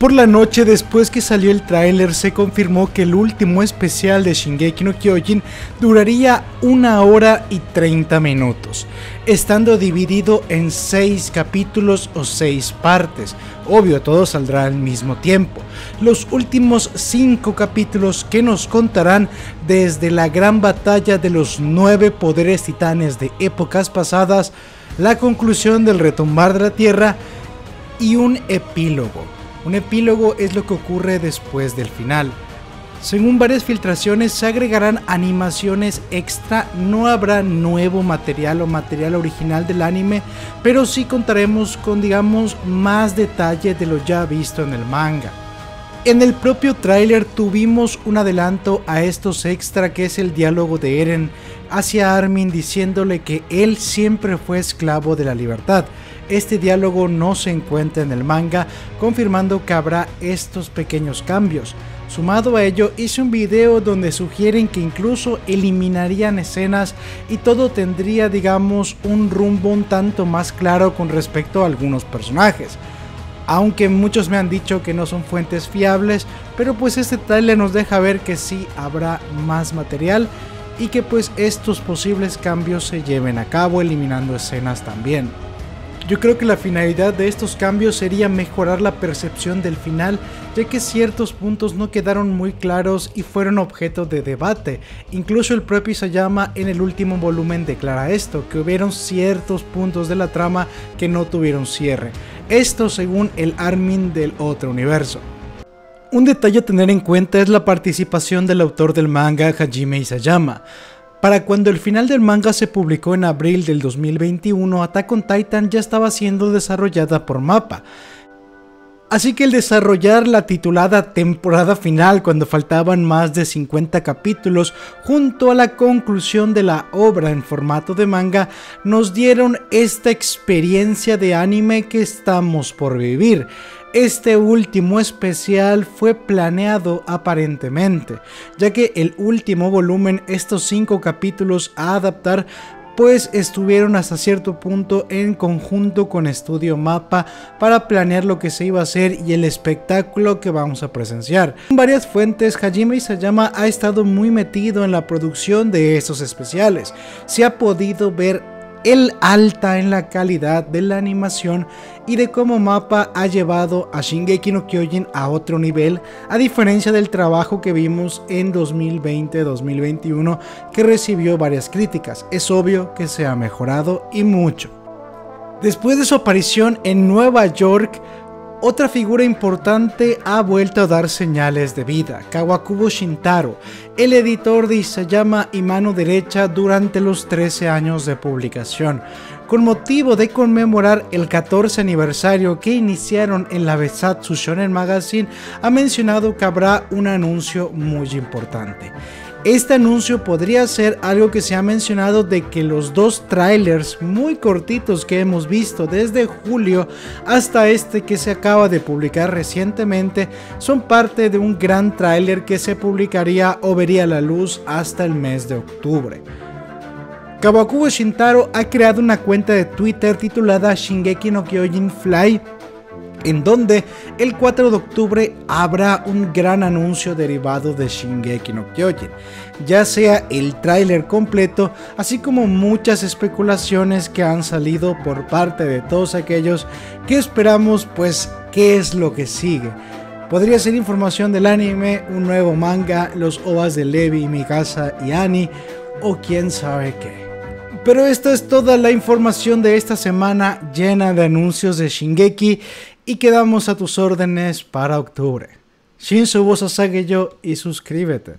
Por la noche después que salió el tráiler se confirmó que el último especial de Shingeki no Kyojin duraría una hora y 30 minutos, estando dividido en 6 capítulos o 6 partes. Obvio, todo saldrá al mismo tiempo. Los últimos 5 capítulos que nos contarán desde la gran batalla de los 9 poderes titanes de épocas pasadas, la conclusión del retombar de la Tierra y un epílogo un epílogo es lo que ocurre después del final. Según varias filtraciones se agregarán animaciones extra, no habrá nuevo material o material original del anime, pero sí contaremos con digamos más detalle de lo ya visto en el manga. En el propio tráiler tuvimos un adelanto a estos extra que es el diálogo de Eren hacia Armin diciéndole que él siempre fue esclavo de la libertad. Este diálogo no se encuentra en el manga, confirmando que habrá estos pequeños cambios. Sumado a ello, hice un video donde sugieren que incluso eliminarían escenas y todo tendría, digamos, un rumbo un tanto más claro con respecto a algunos personajes aunque muchos me han dicho que no son fuentes fiables, pero pues este trailer nos deja ver que sí habrá más material y que pues estos posibles cambios se lleven a cabo eliminando escenas también. Yo creo que la finalidad de estos cambios sería mejorar la percepción del final, ya que ciertos puntos no quedaron muy claros y fueron objeto de debate. Incluso el propio Isayama en el último volumen declara esto, que hubieron ciertos puntos de la trama que no tuvieron cierre. Esto según el Armin del otro universo. Un detalle a tener en cuenta es la participación del autor del manga Hajime Isayama. Para cuando el final del manga se publicó en abril del 2021, Attack on Titan ya estaba siendo desarrollada por MAPPA. Así que el desarrollar la titulada temporada final cuando faltaban más de 50 capítulos junto a la conclusión de la obra en formato de manga nos dieron esta experiencia de anime que estamos por vivir. Este último especial fue planeado aparentemente, ya que el último volumen, estos 5 capítulos a adaptar, pues estuvieron hasta cierto punto en conjunto con Estudio Mapa para planear lo que se iba a hacer y el espectáculo que vamos a presenciar. En varias fuentes, Hajime Isayama ha estado muy metido en la producción de estos especiales. Se ha podido ver el alta en la calidad de la animación y de cómo Mapa ha llevado a Shingeki no Kyojin a otro nivel, a diferencia del trabajo que vimos en 2020-2021 que recibió varias críticas. Es obvio que se ha mejorado y mucho. Después de su aparición en Nueva York, otra figura importante ha vuelto a dar señales de vida, Kawakubo Shintaro, el editor de Isayama y mano derecha durante los 13 años de publicación. Con motivo de conmemorar el 14 aniversario que iniciaron en la Besatsu Shonen Magazine, ha mencionado que habrá un anuncio muy importante. Este anuncio podría ser algo que se ha mencionado de que los dos trailers muy cortitos que hemos visto desde julio hasta este que se acaba de publicar recientemente son parte de un gran trailer que se publicaría o vería la luz hasta el mes de octubre. Kawakubo Shintaro ha creado una cuenta de Twitter titulada Shingeki no Kyojin Fly en donde el 4 de octubre habrá un gran anuncio derivado de Shingeki no Kyojin, ya sea el tráiler completo, así como muchas especulaciones que han salido por parte de todos aquellos que esperamos pues qué es lo que sigue. Podría ser información del anime, un nuevo manga, los ovas de Levi, Mikasa y Annie, o quién sabe qué. Pero esta es toda la información de esta semana llena de anuncios de Shingeki y quedamos a tus órdenes para octubre. Shinsu Sageyo y suscríbete.